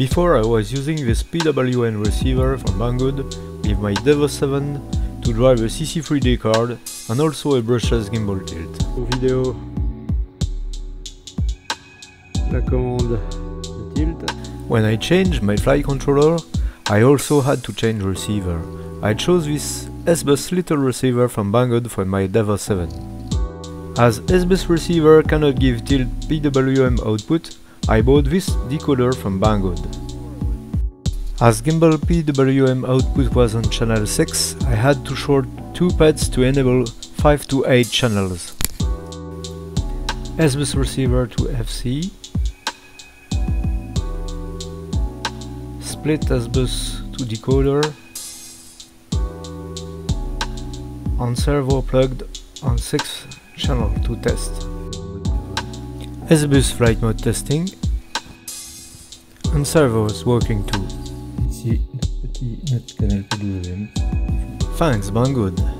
Before I was using this PWM receiver from Banggood with my Devos 7 to drive a CC3D card and also a brushless gimbal tilt. Vidéo. La commande tilt. When I changed my flight controller, I also had to change receiver. I chose this S-Bus little receiver from Banggood for my Devos 7. As S-Bus receiver cannot give tilt PWM output, I bought this decoder from Banggood. As gimbal PWM output was on channel 6, I had to short two pads to enable 5 to 8 channels. S-Bus receiver to FC, split S-Bus to decoder, on servo plugged on 6 channel to test. S-Bus flight mode testing, and servos working too. Thanks, Banggood.